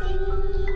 singing.